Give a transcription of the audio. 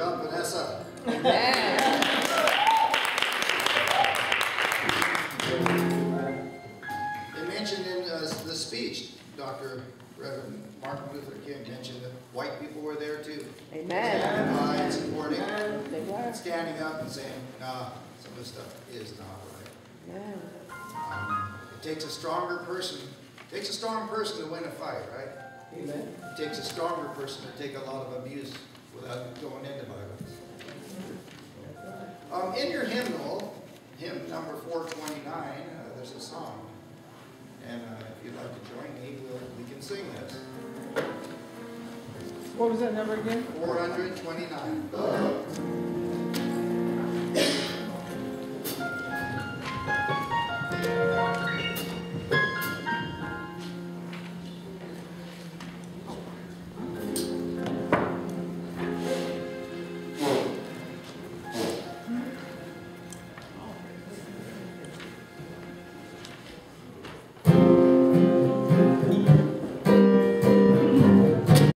job, Vanessa. Amen. They mentioned in uh, the speech, Dr. Reverend Martin Luther King mentioned that white people were there too. Amen. Standing by and supporting, standing up and saying, nah, some of this stuff is not right. Amen. Um, it takes a stronger person, it takes a strong person to win a fight, right? Amen. It takes a stronger person to take a lot of abuse without going into violence. Um, in your hymnal, hymn number four twenty-nine, uh, there's a song. And, uh, if you'd like to join me, we'll, we can sing this. What was that number again? Four hundred twenty-nine.